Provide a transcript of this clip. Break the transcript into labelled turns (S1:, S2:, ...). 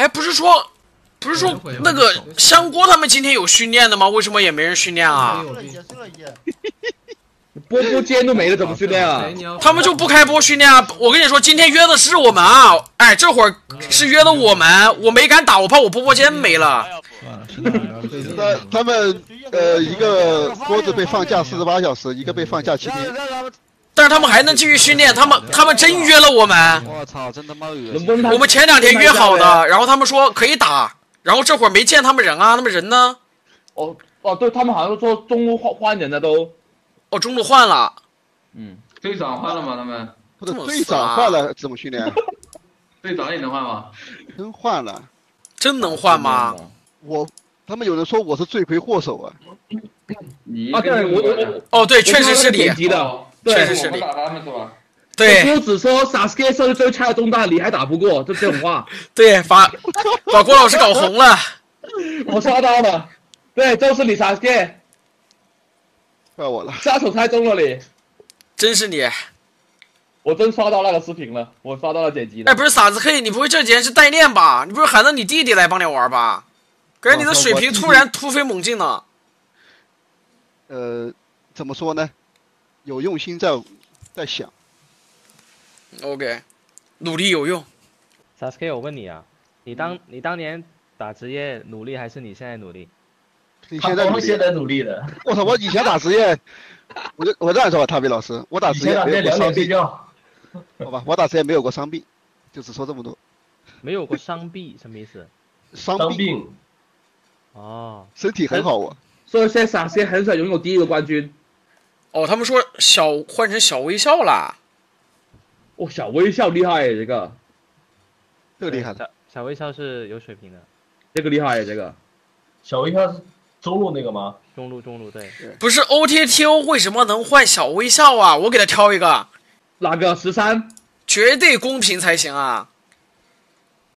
S1: 哎，不是说，不是说那个香锅他们今天有训练的吗？为什么也没人训练啊？
S2: 波波间都没了，怎么训练啊？
S1: 他们就不开播训练啊！我跟你说，今天约的是我们啊！哎，这会儿是约的我们，我没敢打，我怕我播播间没了。
S3: 那他们呃一个锅子被放假四十八小时，一个被放假七天。
S1: 但是他们还能继续训练，他们他们真约了我们。
S4: 我操，真他妈恶心！
S1: 我们前两天约好的，然后他们说可以打，然后这会儿没见他们人啊，他们人呢？
S2: 哦哦，对他们好像说中路换换人了都。
S1: 哦，中路换了。
S2: 嗯，
S5: 队长换了吗？他们
S3: 或者队长换了怎么训练？
S5: 队长也能换吗？
S3: 真换了，
S1: 真能换吗？
S3: 我他们有人说我是罪魁祸首啊！
S5: 你
S2: 啊，对我我我
S1: 哦，对，确实是你。确实是你
S5: 我们打他们是吧？
S1: 对
S2: 郭子说 Sasuke 是最菜的中大，你还打不过，就这种话，
S1: 对，把把郭老师搞红了。
S2: 我刷到了。对，就是你 Sasuke，
S3: 怪我了。
S2: 杀手猜中了你，
S1: 真是你！
S2: 我真刷到那个视频了，我刷到了剪辑
S1: 哎，不是傻子黑，你不会这几天是代练吧？你不是喊着你弟弟来帮你玩吧？感觉你的水平突然突飞猛进呢。
S3: 呃，怎么说呢？有用心在在想。
S1: OK，努力有用。
S6: Sasuke，我问你啊，你当你当年打职业努力还是你现在努力？
S3: 你现在努力
S7: 现在努力的，
S3: 我操！我以前打职业，我就我这样说吧，塔比老师，我打职业没有过伤病，好吧？我打职业没有过伤病，就只说这么多。
S6: 没有过伤病，什么意思？
S7: 伤病，
S6: 哦，
S3: 身体很好啊。
S2: 所以现在 Sasuke 很少拥有第一个冠军。
S1: 哦，他们说小换成小微笑啦。
S2: 哦，小微笑厉害耶，这个
S3: 这个厉害的。
S6: 小小微笑是有水平的，
S2: 这个厉害耶，这个。
S7: 小微笑是中路那个吗？
S6: 中路中路对。
S1: 不是 OTTO 为什么能换小微笑啊？我给他挑一个，
S2: 哪个十三？
S1: 绝对公平才行啊！